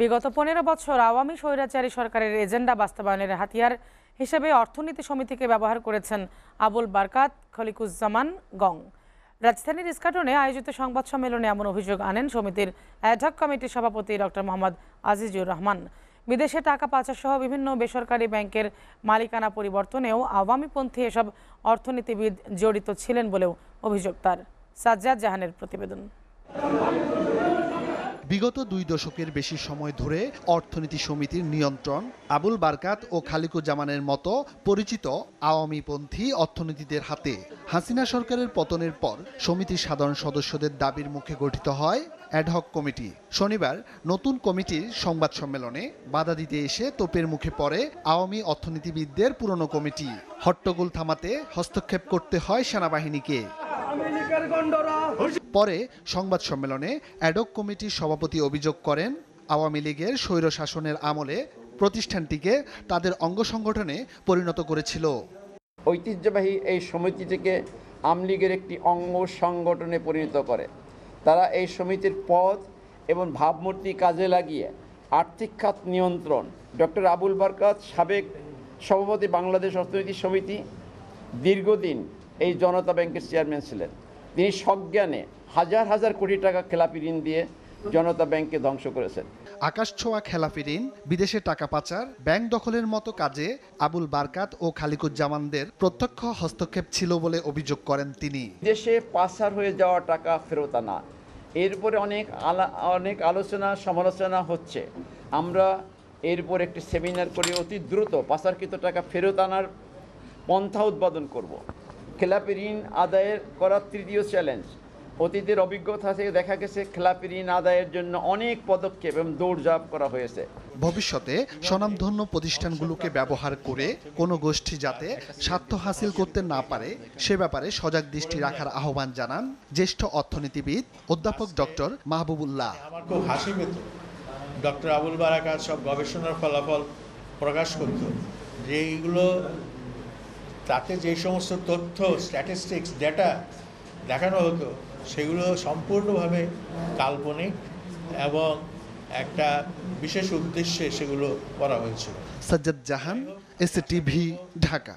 বিগত পনেরো বছর আওয়ামী স্বৈরাচারী সরকারের এজেন্ডা বাস্তবায়নের হাতিয়ার হিসেবে অর্থনীতি সমিতিকে ব্যবহার করেছেন আবুল বারকাত, খলিকুজ্জামান, গং। রাজধানীর ইস্কাটনে আয়োজিত সংবাদ সম্মেলনে এমন অভিযোগ আনেন সমিতির অ্যাডহক কমিটির সভাপতি ডক্টর মোহাম্মদ আজিজুর রহমান। বিদেশে টাকা পাচার সহ বিভিন্ন বেসরকারি ব্যাংকের মালিকানা পরিবর্তনেও আওয়ামীপন্থী এসব অর্থনীতিবিদ জড়িত ছিলেন বলেও অভিযোগ তার। সাজ্জাদ জাহানের প্রতিবেদন। বিগত দুই দশকের বেশি সময় ধরে অর্থনীতি সমিতির নিয়ন্ত্রণ, আবুল বারকাত ও খালিকুজ্জামানের মতো পরিচিত আওয়ামীপন্থী অর্থনীতিদের হাতে হাসিনা সরকারের পতনের পর সমিতির সাধারণ সদস্যদের দাবির মুখে গঠিত হয় অ্যাডহক কমিটি শনিবার নতুন কমিটির সংবাদ সম্মেলনে বাধা দিতে এসে তোপের মুখে পড়ে আওয়ামী অর্থনীতিবিদদের পুরনো কমিটি। হট্টগোল থামাতে হস্তক্ষেপ করতে হয় সেনাবাহিনীকে। পরে সংবাদ সম্মেলনে অ্যাডক কমিটির সভাপতি অভিযোগ করেন, আওয়ামী লীগের স্বৈর শাসনের আমলে প্রতিষ্ঠানটিকে তাদের অঙ্গ সংগঠনে পরিণত করেছিল। ঐতিহ্যবাহী এই সমিতিটিকে আমলীগের একটি অঙ্গ সংগঠনে পরিণত করে। তারা এই সমিতির পদ এবং ভাবমূর্তি কাজে লাগিয়ে আর্থিক খাত নিয়ন্ত্রণ, ডক্টর আবুল বারকাত সাবেক সভাপতি বাংলাদেশ অর্থনীতি সমিতি, দীর্ঘদিন এই জনতা ব্যাংকের চেয়ারম্যান ছিলেন। তিনি সজ্ঞানে হাজার হাজার কোটি টাকা খেলাপি ঋণ দিয়ে জনতা ব্যাংককে ধ্বংস করেছেন। আকাশ ছোঁয়া খেলাপি ঋণ বিদেশে টাকা পাচার ব্যাংক দখলের মতো কাজে আবুল বারকাত ও খালিকুজ্জামানদের প্রত্যক্ষ হস্তক্ষেপ ছিল বলে অভিযোগ করেন তিনি। দেশে পাচার হয়ে যাওয়া টাকা ফেরত আনা এরপরে অনেক আলা অনেক আলোচনা সমালোচনা হচ্ছে। আমরা এরপর একটি সেমিনার করে অতি দ্রুত পাচারকৃত টাকা ফেরত আনার পন্থা উদ্বোধন করব। খেলাপি ঋণ আদায়ের করার তৃতীয় চ্যালেঞ্জ অতীতের অভিজ্ঞতা থেকে দেখা গেছে খেলাপি ঋণ আদায়ের জন্য অনেক পদক্ষেপ এবং দৌড়ঝাঁপ করা হয়েছে। ভবিষ্যতে স্বনামধন্য প্রতিষ্ঠানগুলোকে ব্যবহার করে কোনো গোষ্ঠী যাতে স্বার্থ হাসিল করতে না পারে সে ব্যাপারে সজাগ দৃষ্টি রাখার আহ্বান জানান জ্যেষ্ঠ অর্থনীতিবিদ অধ্যাপক ডক্টর মাহবুবুল্লাহ। আমার খুব হাসি পেত। ডক্টর আবুল বারাকাত সব গবেষণার ফলাফল প্রকাশ করত যে এইগুলো তাতে যে সমস্ত তথ্য স্ট্যাটিস্টিক্স ডেটা দেখানো হতো সেগুলো সম্পূর্ণভাবে কাল্পনিক এবং একটা বিশেষ উদ্দেশ্যে সেগুলো করা হয়েছিল। Sajjad Jahan S TV Dhaka.